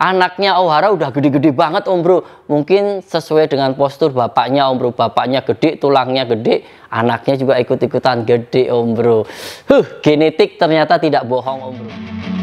Anaknya Ohara udah gede-gede banget om bro. Mungkin sesuai dengan postur bapaknya om bro. Bapaknya gede, tulangnya gede. Anaknya juga ikut-ikutan gede om bro. Huh, genetik ternyata tidak bohong om bro.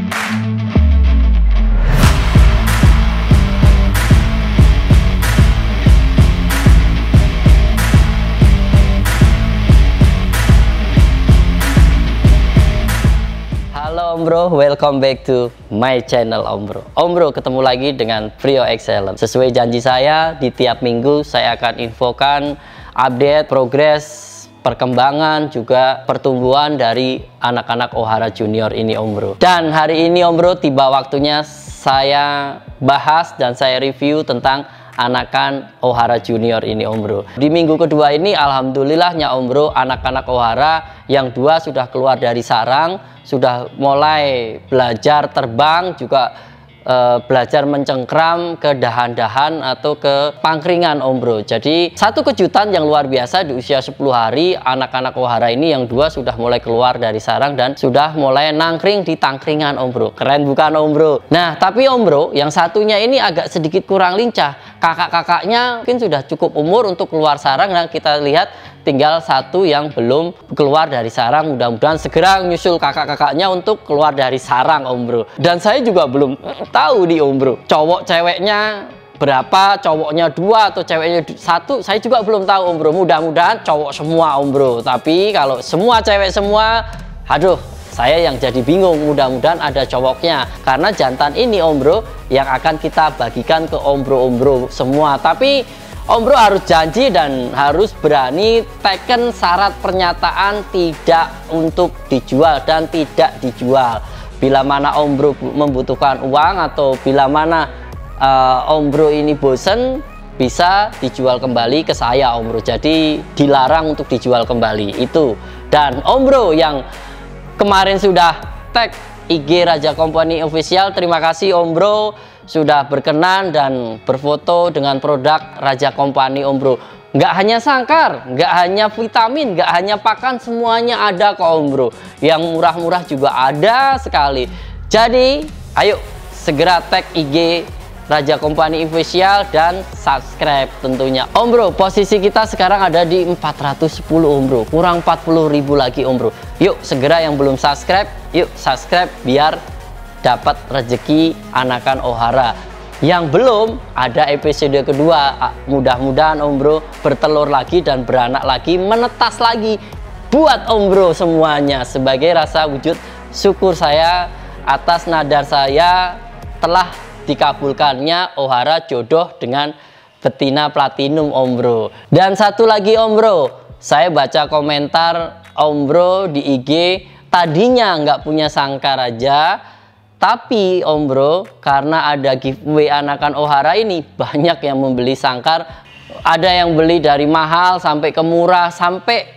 Om Bro, welcome back to my channel Om Bro. Om Bro ketemu lagi dengan Prio Excellent. Sesuai janji saya, di tiap minggu saya akan infokan update progres perkembangan juga pertumbuhan dari anak-anak Ohara Junior ini Om Bro. Dan hari ini Om Bro tiba waktunya saya bahas dan saya review tentang anakan Ohara Junior ini Om Bro. Di minggu kedua ini alhamdulillahnya Om Bro anak-anak Ohara yang dua sudah keluar dari sarang, sudah mulai belajar terbang juga uh, belajar mencengkram ke dahan-dahan atau ke pangkringan Om Bro. Jadi satu kejutan yang luar biasa di usia 10 hari anak-anak wahara ini yang dua sudah mulai keluar dari sarang dan sudah mulai nangkring di tangkringan Om Bro. Keren bukan Om Bro? Nah tapi Om Bro yang satunya ini agak sedikit kurang lincah. Kakak-kakaknya mungkin sudah cukup umur untuk keluar sarang. Dan kita lihat tinggal satu yang belum keluar dari sarang. Mudah-mudahan segera nyusul kakak-kakaknya untuk keluar dari sarang om bro. Dan saya juga belum tahu di om bro cowok ceweknya berapa cowoknya dua atau ceweknya satu. Saya juga belum tahu om bro. Mudah-mudahan cowok semua om bro. Tapi kalau semua cewek semua aduh saya yang jadi bingung mudah-mudahan ada cowoknya karena jantan ini om bro yang akan kita bagikan ke om bro om bro semua tapi Om Bro harus janji dan harus berani teken syarat pernyataan tidak untuk dijual dan tidak dijual. Bila mana Om Bro membutuhkan uang atau bila mana uh, Om Bro ini bosen bisa dijual kembali ke saya Om Bro. Jadi dilarang untuk dijual kembali itu. Dan Om Bro yang kemarin sudah tag IG Raja Company Official, terima kasih Om Bro sudah berkenan dan berfoto dengan produk Raja Kompani Om Bro. Nggak hanya sangkar, nggak hanya vitamin, nggak hanya pakan, semuanya ada kok Om Bro. Yang murah-murah juga ada sekali. Jadi, ayo segera tag IG Raja Kompani Official dan subscribe tentunya. Om Bro posisi kita sekarang ada di 410 Om Bro. Kurang 40 ribu lagi Om Bro. Yuk segera yang belum subscribe yuk subscribe biar dapat rezeki anakan Ohara. Yang belum ada episode kedua. Mudah-mudahan Om Bro bertelur lagi dan beranak lagi menetas lagi buat Om Bro semuanya. Sebagai rasa wujud syukur saya atas nadar saya telah dikabulkannya Ohara jodoh dengan betina platinum Om Bro dan satu lagi Om Bro saya baca komentar Om Bro di IG tadinya nggak punya sangkar aja tapi Om Bro, karena ada giveaway anakan Ohara ini, banyak yang membeli sangkar. Ada yang beli dari mahal sampai ke murah, sampai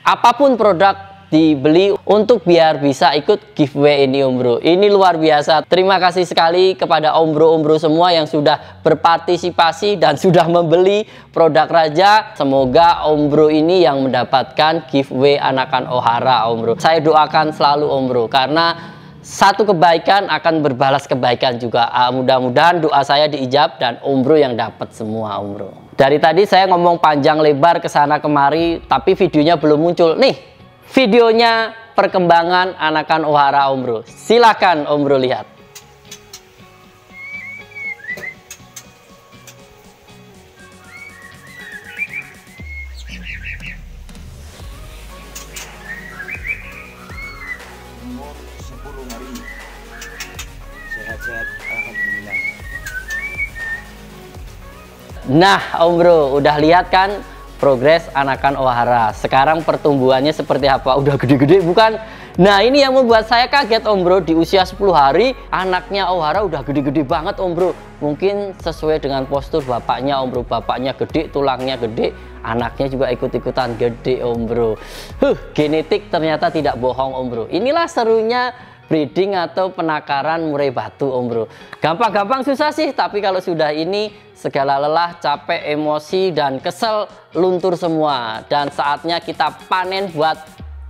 apa pun produk dibeli untuk biar bisa ikut giveaway ini Om Bro. Ini luar biasa. Terima kasih sekali kepada Om Bro Om Bro semua yang sudah berpartisipasi dan sudah membeli produk Raja. Semoga Om Bro ini yang mendapatkan giveaway anakan Ohara Om Bro. Saya doakan selalu Om Bro karena satu kebaikan akan berbalas kebaikan juga. Uh, Mudah-mudahan doa saya diijab dan umroh yang dapat semua umroh. Dari tadi saya ngomong panjang lebar ke sana kemari, tapi videonya belum muncul. Nih, videonya perkembangan anakan Ohara umroh. Silakan umroh lihat. Nah, Om Bro, udah lihat kan progres anakan Ohara. Sekarang pertumbuhannya seperti apa? Udah gede-gede bukan? Nah, ini yang membuat saya kaget Om Bro. Di usia 10 hari, anaknya Ohara udah gede-gede banget Om Bro. Mungkin sesuai dengan postur bapaknya Om Bro. Bapaknya gede, tulangnya gede, anaknya juga ikut-ikutan gede Om Bro. Huh, genetik ternyata tidak bohong Om Bro. Inilah serunya breeding atau penakaran murai batu Om Bro. Gampang-gampang susah sih, tapi kalau sudah ini segala lelah, capek, emosi, dan kesel luntur semua. Dan saatnya kita panen buat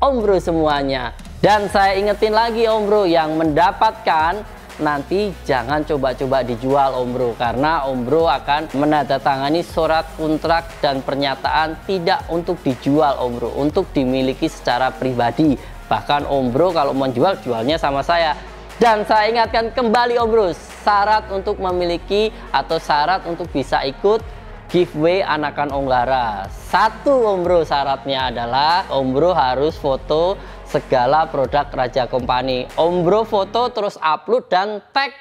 Om Bro semuanya. Dan saya ingetin lagi Om Bro yang mendapatkan nanti jangan coba-coba dijual Om Bro karena Om Bro akan menandatangani surat kontrak dan pernyataan tidak untuk dijual Om Bro untuk dimiliki secara pribadi bahkan Om Bro kalau menjual jualnya sama saya dan saya ingatkan kembali Om Bro syarat untuk memiliki atau syarat untuk bisa ikut giveaway anakan Onggara. Satu Om Bro syaratnya adalah Om Bro harus foto segala produk Raja Kompani. Om Bro foto terus upload dan tag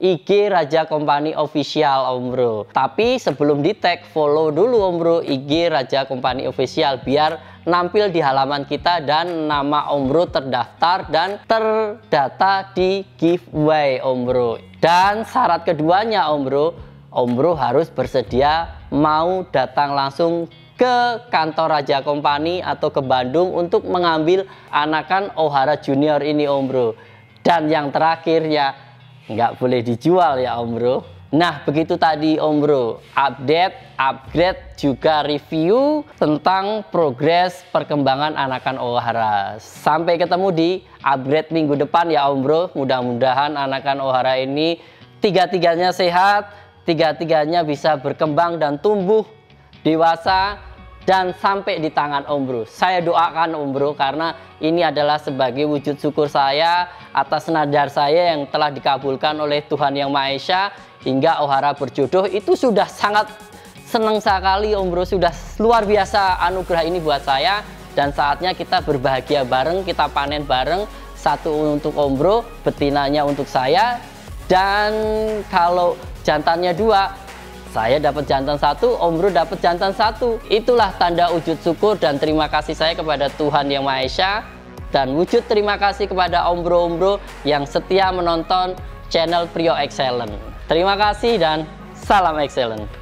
IG Raja Kompani official Om Bro. Tapi sebelum di tag follow dulu Om Bro IG Raja Kompani official biar nampil di halaman kita dan nama Om Bro terdaftar dan terdata di giveaway Om Bro. Dan syarat keduanya Om Bro, Om Bro harus bersedia mau datang langsung ke kantor Raja Kompani atau ke Bandung untuk mengambil anakan Ohara Junior ini Om Bro. Dan yang terakhir ya nggak boleh dijual ya Om Bro. Nah begitu tadi Om Bro, update, upgrade juga review tentang progres perkembangan anakan Ohara. Sampai ketemu di upgrade minggu depan ya Om Bro. Mudah-mudahan anakan Ohara ini tiga-tiganya sehat, tiga-tiganya bisa berkembang dan tumbuh dewasa dan sampai di tangan Om Bro. Saya doakan Om Bro karena ini adalah sebagai wujud syukur saya atas nadar saya yang telah dikabulkan oleh Tuhan Yang Maha Esa hingga Ohara berjodoh. Itu sudah sangat senang sekali Om Bro. Sudah luar biasa anugerah ini buat saya. Dan saatnya kita berbahagia bareng kita panen bareng satu untuk Om Bro betinanya untuk saya. Dan kalau jantannya dua saya dapat jantan satu, Om Bro dapat jantan satu. Itulah tanda wujud syukur dan terima kasih saya kepada Tuhan Yang Maha Esa dan wujud terima kasih kepada Om Bro Om Bro yang setia menonton channel Prio Excellent. Terima kasih dan salam excellent.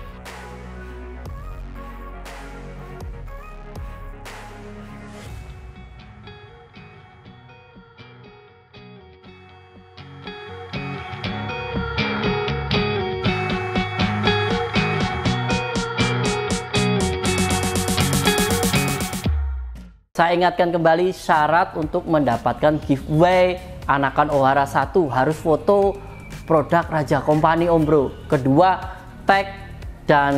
Saya ingatkan kembali syarat untuk mendapatkan giveaway anakan Ohara 1 harus foto produk Raja Kompani Om Bro. Kedua, tag dan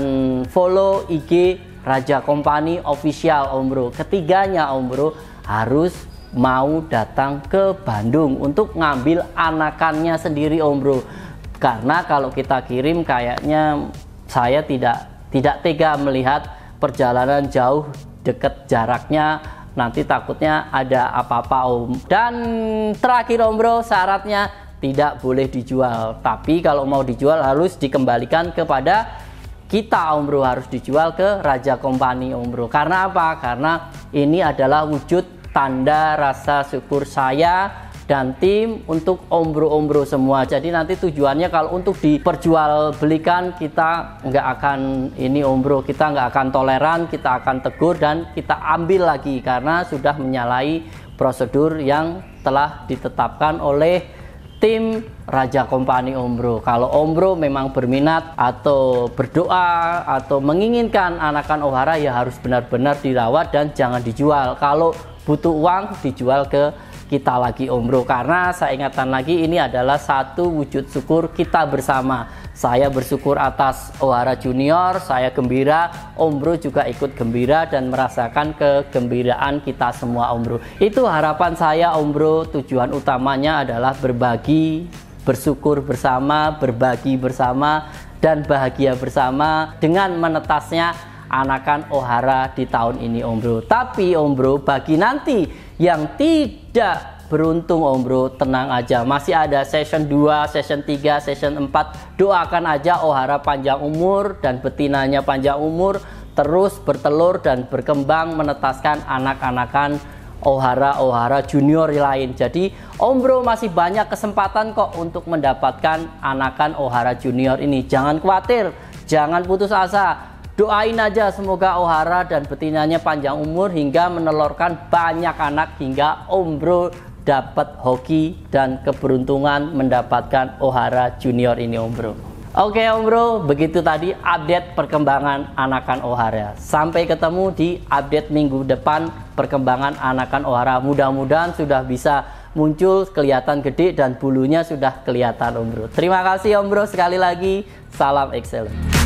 follow IG Raja Kompani official Om Bro. Ketiganya Om Bro harus mau datang ke Bandung untuk ngambil anakannya sendiri Om Bro. Karena kalau kita kirim kayaknya saya tidak tidak tega melihat perjalanan jauh deket jaraknya nanti takutnya ada apa-apa om. Dan terakhir om bro syaratnya tidak boleh dijual. Tapi kalau mau dijual harus dikembalikan kepada kita om bro. Harus dijual ke Raja Kompani om bro. Karena apa? Karena ini adalah wujud tanda rasa syukur saya dan tim untuk ombro-ombro semua. Jadi nanti tujuannya kalau untuk diperjualbelikan kita nggak akan ini ombro, kita nggak akan toleran, kita akan tegur dan kita ambil lagi karena sudah menyalahi prosedur yang telah ditetapkan oleh tim Raja Kompani Ombro. Kalau Ombro memang berminat atau berdoa atau menginginkan anakan Ohara ya harus benar-benar dirawat dan jangan dijual. Kalau butuh uang dijual ke kita lagi Bro karena saya ingatkan lagi ini adalah satu wujud syukur kita bersama. Saya bersyukur atas Ohara Junior saya gembira Om Bro juga ikut gembira dan merasakan kegembiraan kita semua Om Bro itu harapan saya Om Bro tujuan utamanya adalah berbagi bersyukur bersama berbagi bersama dan bahagia bersama. Dengan menetasnya anakan Ohara di tahun ini Om Bro tapi Om Bro bagi nanti yang tidak beruntung Om Bro, tenang aja. Masih ada session 2, session 3, session 4. Doakan aja Ohara panjang umur dan betinanya panjang umur, terus bertelur dan berkembang menetaskan anak-anakan Ohara-Ohara junior lain. Jadi Om Bro masih banyak kesempatan kok untuk mendapatkan anakan Ohara junior ini. Jangan khawatir, jangan putus asa Doain aja semoga Ohara dan betinanya panjang umur hingga menelurkan banyak anak hingga Om Bro dapat hoki dan keberuntungan mendapatkan Ohara Junior ini Om Bro. Oke Om Bro, begitu tadi update perkembangan anakan Ohara. Sampai ketemu di update minggu depan perkembangan anakan Ohara. Mudah-mudahan sudah bisa muncul kelihatan gede dan bulunya sudah kelihatan Om Bro. Terima kasih Om Bro sekali lagi. Salam excellent.